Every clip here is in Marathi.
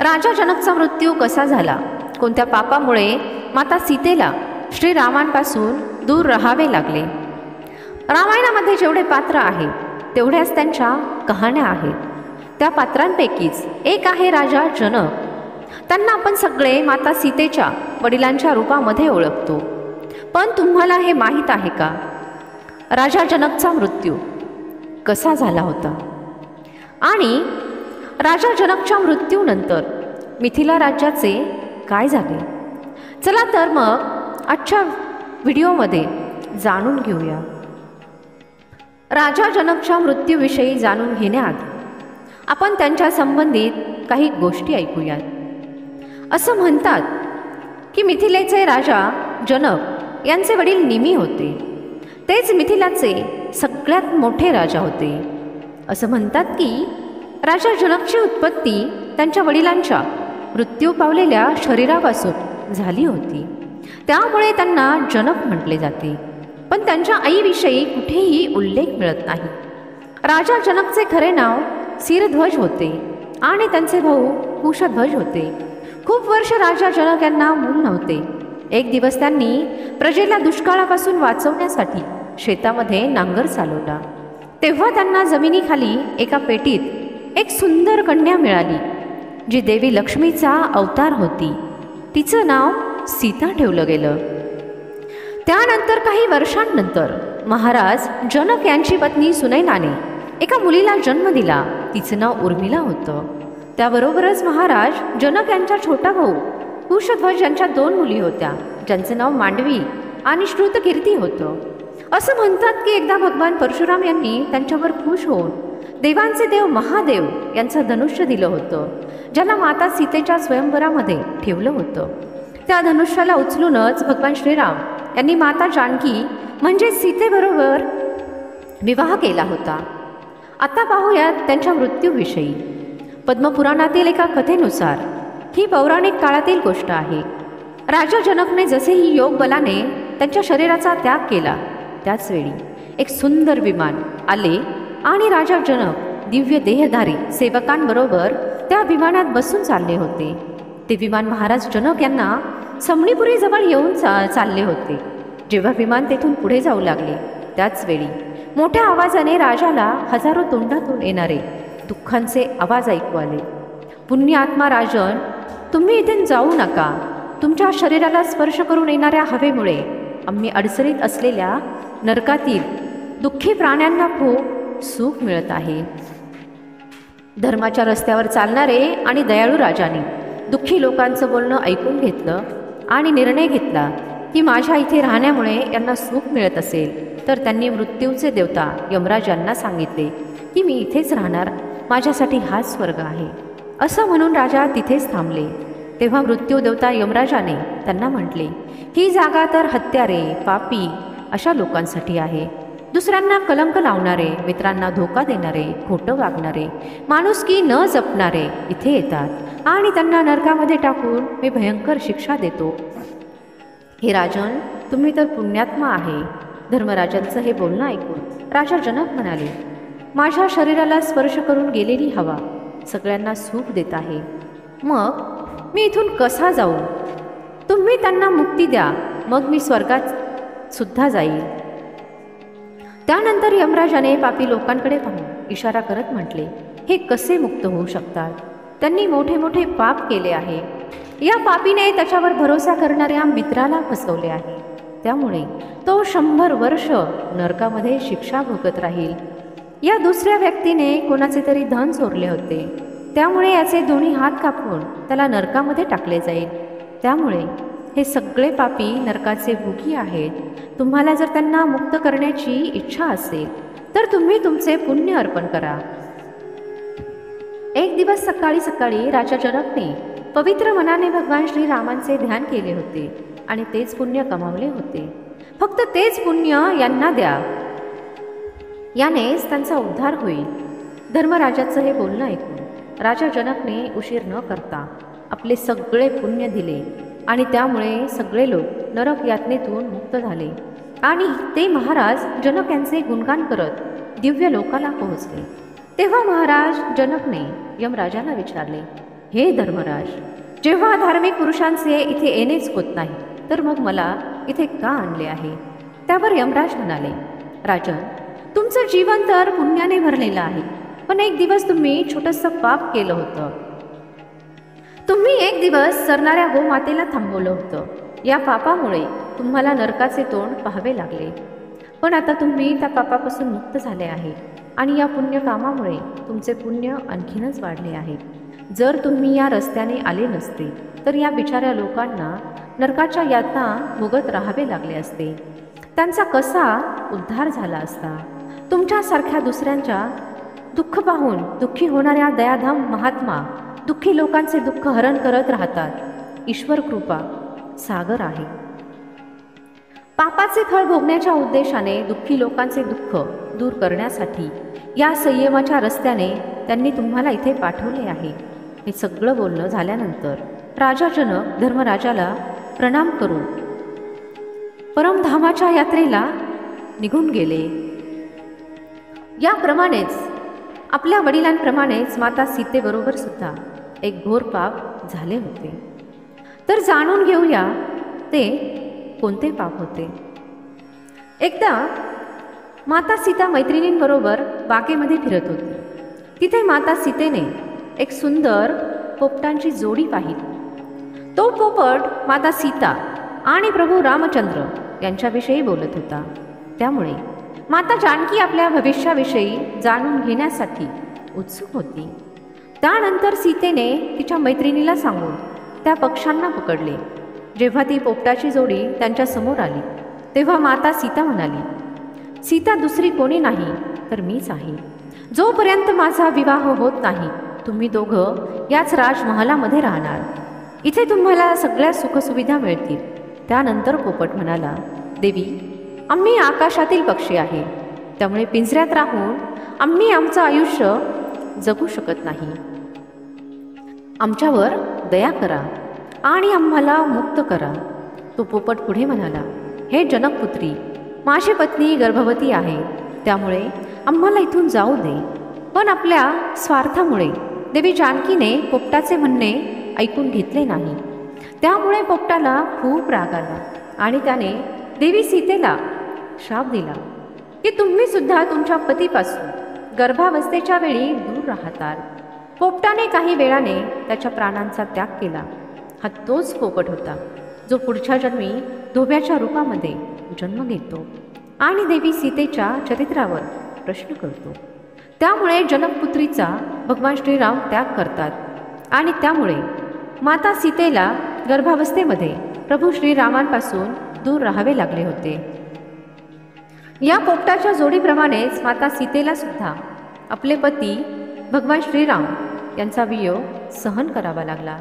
राजा जनकचा मृत्यू कसा झाला? कोणत्या पापामुळे माता सीतेला श्रीरामांपासून दूर राहावे लागले? रामायणामध्ये जेवढे पात्र आहे तेवढ्याच त्यांच्या कहाण्या आहेत. त्या पात्रांपैकीच एक आहे राजा जनक. त्यांना आपण सगळे माता सीतेच्या वडिलांच्या रूपामध्ये ओळखतो. पण तुम्हाला हे माहीत आहे का? राजा जनकचा मृत्यू कसा झाला होता? आणि राजा जनकच्या मृत्यूनंतर मिथिला राज्याचे काय झाले? चला तर मग आजच्या व्हिडिओमध्ये जाणून घेऊया. राजा जनकच्या मृत्यूविषयी जाणून घेण्याआधी आपण त्यांच्या संबंधित काही गोष्टी ऐकूयात. असं म्हणतात की मिथिलेचे राजा जनक यांचे वडील निमी होते. तेच मिथिलाचे सगळ्यात मोठे राजा होते. असं म्हणतात की राजा जनकची उत्पत्ती त्यांच्या वडिलांच्या मृत्यू पावलेल्या शरीरापासून झाली होती. त्यामुळे त्यांना जनक म्हटले जाते. पण त्यांच्या आईविषयी कुठेही उल्लेख मिळत नाही. राजा जनकचे खरे नाव सिरध्वज होते आणि त्यांचे भाऊ कुशध्वज होते. खूप वर्ष राजा जनक यांना मूल नव्हते. एक दिवस त्यांनी प्रजेला दुष्काळापासून वाचवण्यासाठी शेतामध्ये नांगर चालवला. तेव्हा त्यांना जमिनीखाली एका पेटीत एक सुंदर कन्या मिळाली जी देवी लक्ष्मीचा अवतार होती. तिचं नाव सीता ठेवलं गेलं. त्यानंतर काही वर्षांनंतर महाराज जनक यांची पत्नी सुनैनाने एका मुलीला जन्म दिला. तिचं नाव उर्मिला होतं. त्याबरोबरच महाराज जनक यांचा छोटा भाऊ कुशध्वज यांच्या दोन मुली होत्या. ज्यांचं नाव मांडवी आणि श्रुतकीर्ती होतं. असं म्हणतात की एकदा भगवान परशुराम यांनी त्यांच्यावर खुश होऊन देवांचे देव महादेव यांचं धनुष्य दिलं होतं ज्याला माता सीतेच्या स्वयंवरामध्ये ठेवलं होतं. त्या धनुष्याला उचलूनच भगवान श्रीराम यांनी माता जानकी म्हणजे सीतेबरोबर विवाह केला होता. आता पाहूयात त्यांच्या मृत्यूविषयी. पद्मपुराणातील एका कथेनुसार ही पौराणिक काळातील गोष्ट आहे. राजा जनकने जसेही योग बलाने त्यांच्या शरीराचा त्याग केला त्याचवेळी एक सुंदर विमान आले आणि राजा जनक दिव्य देहधारी सेवकांबरोबर त्या विमानात बसून चालले होते. ते विमान महाराज जनक यांना समणीपुरीजवळ येऊन चा चालले होते. जेव्हा विमान तेथून पुढे जाऊ लागले त्याचवेळी मोठ्या आवाजाने राजाला हजारो तोंडातून येणारे दुःखांचे आवाज ऐकू आले. पुण्य आत्मा राजन तुम्ही इथे जाऊ नका. तुमच्या शरीराला स्पर्श करून येणाऱ्या हवेमुळे आम्ही अडचणीत असलेल्या नरकातील दुःखी प्राण्यांना खूप सुख मिळत आहे. धर्माच्या रस्त्यावर चालणारे आणि दयाळू राजाने दुःखी लोकांचं बोलणं ऐकून घेतलं आणि निर्णय घेतला की माझ्या इथे राहण्यामुळे यांना सुख मिळत असेल. तर त्यांनी मृत्यूचे देवता यमराजांना सांगितले की मी इथेच राहणार माझ्यासाठी हाच स्वर्ग आहे. असं म्हणून राजा तिथेच थांबले. तेव्हा मृत्यू देवता यमराजाने त्यांना म्हटले ही जागा तर हत्यारे पापी अशा लोकांसाठी आहे. दुसऱ्यांना कलंक लावणारे मित्रांना धोका देणारे खोटं वागणारे माणुसकी न जपणारे इथे येतात. आणि त्यांना नरकामध्ये टाकून मी भयंकर शिक्षा देतो. हे राजन तुम्ही तर पुण्यात्मा आहे. धर्मराजांचं हे बोलणं ऐकून राजा जनक म्हणाले माझ्या शरीराला स्पर्श करून गेलेली हवा सगळ्यांना सुख देत आहे. मग मी इथून कसा जाऊ? तुम्ही त्यांना मुक्ती द्या. मग मी स्वर्गात सुद्धा जाईल. त्यानंतर यमराजाने पापी लोकांकडे पाहून इशारा करत म्हटले हे कसे मुक्त होऊ शकतात? त्यांनी मोठे मोठे पाप केले आहे. या पापीने त्याच्यावर भरोसा करणाऱ्या मित्राला फसवले आहे. त्यामुळे तो शंभर वर्ष नरकामध्ये शिक्षा भोगत राहील. या दुसऱ्या व्यक्तीने कोणाचे तरी धन चोरले होते. त्यामुळे याचे दोन्ही हात कापून त्याला नरकामध्ये टाकले जाईल. त्यामुळे हे सगळे पापी नरकाचे भुगी आहेत. तुम्हाला जर त्यांना मुक्त करण्याची इच्छा असेल तर तुम्ही तुमचे पुण्य अर्पण करा. एक दिवस सकाळी सकाळी राजा जनकने पवित्र मनाने भगवान श्रीरामांचे ध्यान केले होते आणि तेच पुण्य कमावले होते. फक्त तेच पुण्य यांना द्या. यानेच त्यांचा उद्धार होईल. धर्मराजाचं हे बोलणं ऐकून राजा जनकने उशीर न करता आपले सगळे पुण्य दिले आणि त्यामुळे सगळे लोक नरक यातनेतून मुक्त झाले. आणि ते महाराज जनक यांचे गुणगान करत दिव्य लोकाला पोहोचले. तेव्हा महाराज जनकने यमराजाला विचारले हे धर्मराज जेव्हा धार्मिक पुरुषांचे इथे येणेच होत नाही तर मग मला इथे का आणले आहे? त्यावर यमराज म्हणाले राजन तुमचं जीवन तर पुण्याने भरलेलं आहे पण एक दिवस तुम्ही छोटंसं पाप केलं होतं. तुम्ही एक दिवस सरणाऱ्या गोमातेला थांबवलं होतं. या पापामुळे तुम्हाला नरकाचे तोंड पाहावे लागले. पण आता तुम्ही त्या पापापासून मुक्त झाले आहे आणि या पुण्यकामामुळे तुमचे पुण्य आणखीनच वाढले आहे. जर तुम्ही या रस्त्याने आले नसते तर या बिचाऱ्या लोकांना नरकाच्या यातना भोगत राहावे लागले असते. त्यांचा कसा उद्धार झाला असता? तुमच्यासारख्या दुसऱ्यांच्या दुःख पाहून दुःखी होणाऱ्या दयाधाम महात्मा दुःखी लोकांचे दुःख हरण करत राहतात. ईश्वर कृपा सागर आहे. पापाचे फळ भोगण्याच्या उद्देशाने दुःखी लोकांचे दुःख दूर करण्यासाठी या संयमाच्या रस्त्याने त्यांनी तुम्हाला इथे पाठवले आहे. हे सगळं बोलणं झाल्यानंतर राजा जनक धर्मराजाला प्रणाम करून परमधामाच्या यात्रेला निघून गेले. याप्रमाणेच आपल्या वडिलांप्रमाणेच माता सीतेबरोबर सुद्धा एक घोर पाप झाले होते. तर जाणून घेऊया ते कोणते पाप होते. एकदा माता सीता मैत्रिणींबरोबर बागेमध्ये फिरत होती. तिथे माता सीतेने एक सुंदर पोपटांची जोडी पाहिली. तो पोपट माता सीता आणि प्रभू रामचंद्र यांच्याविषयी बोलत होता. त्यामुळे माता जानकी आपल्या भविष्याविषयी जाणून घेण्यासाठी उत्सुक होती. त्यानंतर सीतेने तिच्या मैत्रिणीला सांगून त्या पक्ष्यांना पकडले. जेव्हा ती पोपटाची जोडी त्यांच्यासमोर आली तेव्हा माता सीता म्हणाली सीता दुसरी कोणी नाही तर मीच आहे. जोपर्यंत माझा विवाह होत नाही तुम्ही दोघं याच राजमहालामध्ये राहणार. इथे तुम्हाला सगळ्या सुखसुविधा मिळतील. त्यानंतर पोपट म्हणाला देवी आम्ही आकाशातील पक्षी आहे. त्यामुळे पिंजऱ्यात राहून आम्ही आमचं आयुष्य जगू शकत नाही. आमच्यावर दया करा आणि आम्हाला मुक्त करा. तो पोपट पुढे म्हणाला हे जनकपुत्री माझी पत्नी गर्भवती आहे. त्यामुळे आम्हाला इथून जाऊ दे. पण आपल्या स्वार्थामुळे देवी जानकीने पोपटाचे म्हणणे ऐकून घेतले नाही. त्यामुळे पोपटाला खूप राग आला आणि त्याने देवी सीतेला शाप दिला की तुम्ही सुद्धा तुमच्या पतीपासून गर्भावस्थेच्या वेळी दूर राहताल. पोपटाने काही वेळाने त्याच्या प्राणांचा त्याग केला. हा तोच पोपट होता जो पुढच्या जन्मी धोब्याच्या रूपामध्ये जन्म घेतो आणि देवी सीतेच्या चरित्रावर प्रश्न करतो. त्यामुळे जनकपुत्रीचा भगवान श्रीराम त्याग करतात आणि त्यामुळे माता सीतेला गर्भावस्थेमध्ये प्रभू श्रीरामांपासून दूर राहावे लागले होते. या पोपटाच्या जोडीप्रमाणेच माता सीतेला सुद्धा आपले पती भगवान श्रीराम यांचा वियोग सहन करावा लागला.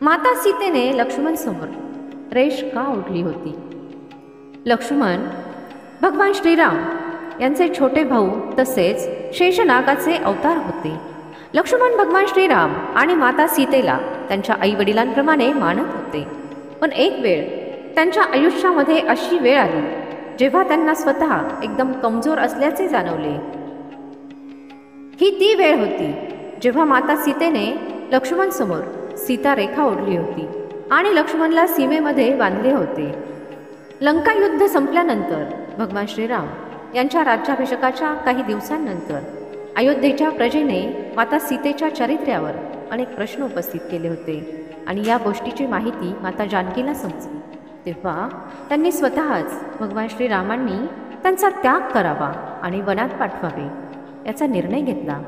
माता सीतेने लक्ष्मण समोर का उठली होती? लक्ष्मण भगवान श्रीराम यांचे छोटे भाऊ तसेच शेषनागाचे अवतार होते. लक्ष्मण भगवान श्रीराम आणि माता सीतेला त्यांच्या आईवडिलांप्रमाणे मानत होते. पण एक वेळ त्यांच्या आयुष्यामध्ये अशी वेळ आली जेव्हा त्यांना स्वतः एकदम कमजोर असल्याचे जाणवले. ही ती वेळ होती जेव्हा माता सीतेने लक्ष्मण समोर सीता रेखा ओढली होती आणि लक्ष्मणला सीमेमध्ये बांधले होते. लंका युद्ध संपल्यानंतर भगवान श्रीराम यांच्या राज्याभिषेकाच्या काही दिवसांनंतर अयोध्येच्या प्रजेने माता सीतेच्या चरित्र्यावर अनेक प्रश्न उपस्थित केले होते आणि या गोष्टीची माहिती माता जानकीला समजली. तेव्हा त्यांनी स्वतःच भगवान श्रीरामांनी त्यांचा त्याग करावा आणि वनात पाठवावे याचा निर्णय घेतला.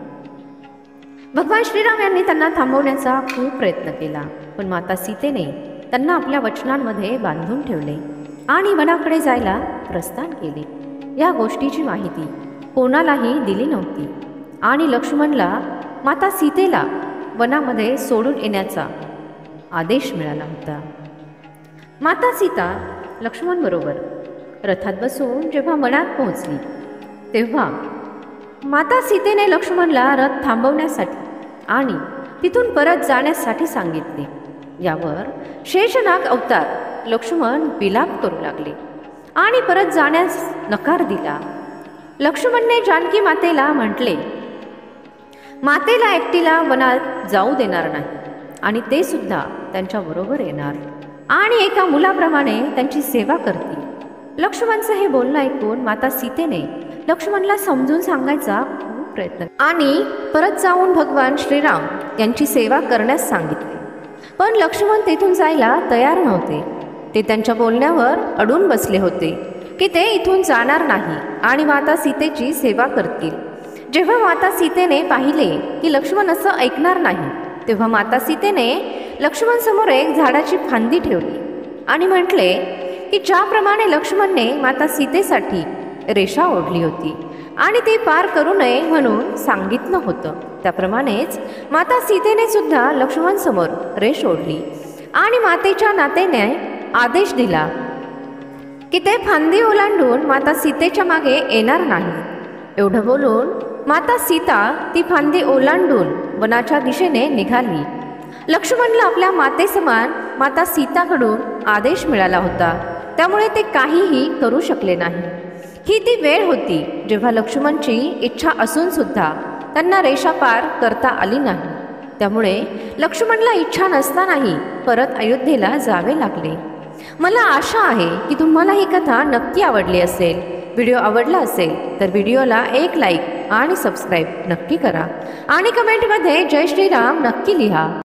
भगवान श्रीराम यांनी त्यांना थांबवण्याचा खूप प्रयत्न केला पण माता सीतेने त्यांना आपल्या वचनांमध्ये बांधून ठेवले आणि वनाकडे जायला प्रस्थान केले. या गोष्टीची माहिती कोणालाही दिली नव्हती आणि लक्ष्मणला माता सीतेला वनामध्ये सोडून येण्याचा आदेश मिळाला होता. माता सीता लक्ष्मणबरोबर रथात बसून जेव्हा वनात पोहोचली तेव्हा माता सीतेने लक्ष्मणला रथ थांबवण्यासाठी आणि तिथून परत जाण्यासाठी सांगितले. यावर शेषनाग अवतार लक्ष्मण विलाप करू लागले आणि परत जाण्यास नकार दिला. लक्ष्मणने जानकी मातेला म्हटले मातेला एकटीला वनात जाऊ देणार नाही आणि ते सुद्धा त्यांच्याबरोबर येणार. आणि एका मुलाप्रमाणे त्यांची सेवा करतील लक्ष्मणचं हे बोलणं ऐकून माता सीतेने लक्ष्मणला समजून सांगायचा खूप प्रयत्न आणि परत जाऊन भगवान श्रीराम यांची सेवा करण्यास सांगितले. पण लक्ष्मण तेथून जायला तयार नव्हते. ते त्यांच्या बोलण्यावर अडून बसले होते की ते इथून जाणार नाही आणि माता सीतेची सेवा करतील. जेव्हा माता सीतेने पाहिले की लक्ष्मण असं ऐकणार नाही तेव्हा माता सीतेने लक्ष्मणसमोर एक झाडाची फांदी ठेवली आणि म्हटले की ज्याप्रमाणे लक्ष्मणने माता सीतेसाठी रेषा ओढली होती आणि ती पार करू नये म्हणून सांगितलं होतं त्याप्रमाणेच माता सीतेने सुद्धा लक्ष्मणसमोर रेष ओढली आणि मातेच्या नातेने आदेश दिला की ते फांदी ओलांडून माता सीतेच्या मागे येणार नाही. एवढं बोलून माता सीता ती फांदी ओलांडून वनाच्या दिशेने निघाली. लक्ष्मणला आपल्या मातेसमान माता सीताकडून आदेश मिळाला होता. त्यामुळे ते काहीही करू शकले नाही. ही ती वेळ होती जेव्हा लक्ष्मणची इच्छा असून सुद्धा त्यांना रेषा पार करता आली नाही. त्यामुळे लक्ष्मणला इच्छा नसतानाही परत अयोध्येला जावे लागले. मला आशा आहे की तुम्हाला ही कथा नक्की आवडली असेल व्हिडिओ आवडला असेल तर व्हिडिओला एक लाईक आणि सबस्क्राईब नक्की करा. आणि कमेंटमध्ये जय श्रीराम नक्की लिहा.